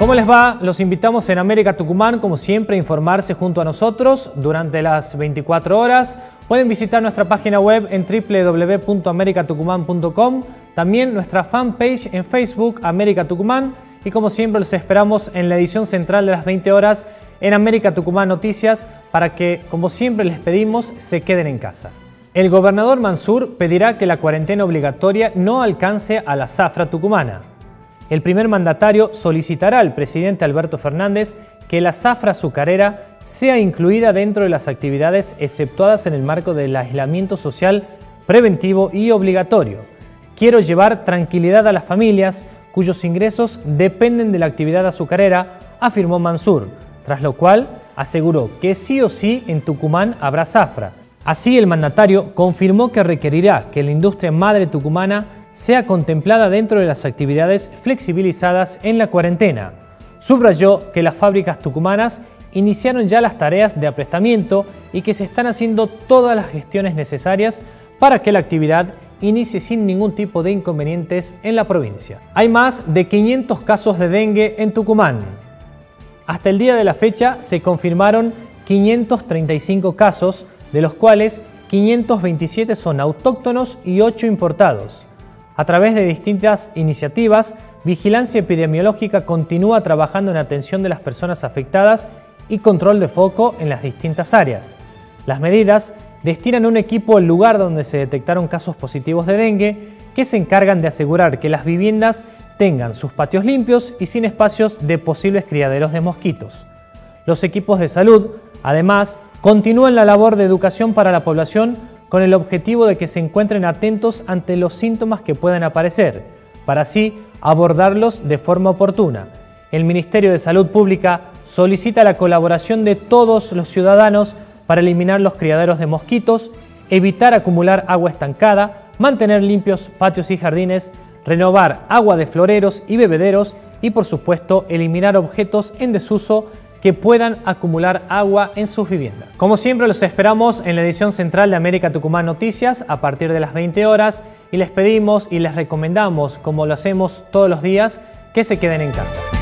¿Cómo les va? Los invitamos en América Tucumán, como siempre, a informarse junto a nosotros durante las 24 horas. Pueden visitar nuestra página web en www.americatucumán.com, también nuestra fanpage en Facebook, América Tucumán, y como siempre los esperamos en la edición central de las 20 horas en América Tucumán Noticias para que, como siempre les pedimos, se queden en casa. El gobernador Mansur pedirá que la cuarentena obligatoria no alcance a la zafra tucumana el primer mandatario solicitará al presidente Alberto Fernández que la zafra azucarera sea incluida dentro de las actividades exceptuadas en el marco del aislamiento social preventivo y obligatorio. Quiero llevar tranquilidad a las familias cuyos ingresos dependen de la actividad azucarera, afirmó Mansur, tras lo cual aseguró que sí o sí en Tucumán habrá zafra. Así el mandatario confirmó que requerirá que la industria madre tucumana sea contemplada dentro de las actividades flexibilizadas en la cuarentena. Subrayó que las fábricas tucumanas iniciaron ya las tareas de aprestamiento y que se están haciendo todas las gestiones necesarias para que la actividad inicie sin ningún tipo de inconvenientes en la provincia. Hay más de 500 casos de dengue en Tucumán. Hasta el día de la fecha se confirmaron 535 casos, de los cuales 527 son autóctonos y 8 importados. A través de distintas iniciativas, Vigilancia Epidemiológica continúa trabajando en atención de las personas afectadas y control de foco en las distintas áreas. Las medidas destinan un equipo al lugar donde se detectaron casos positivos de dengue que se encargan de asegurar que las viviendas tengan sus patios limpios y sin espacios de posibles criaderos de mosquitos. Los equipos de salud, además, continúan la labor de educación para la población con el objetivo de que se encuentren atentos ante los síntomas que puedan aparecer, para así abordarlos de forma oportuna. El Ministerio de Salud Pública solicita la colaboración de todos los ciudadanos para eliminar los criaderos de mosquitos, evitar acumular agua estancada, mantener limpios patios y jardines, renovar agua de floreros y bebederos y por supuesto eliminar objetos en desuso que puedan acumular agua en sus viviendas. Como siempre los esperamos en la edición central de América Tucumán Noticias a partir de las 20 horas y les pedimos y les recomendamos, como lo hacemos todos los días, que se queden en casa.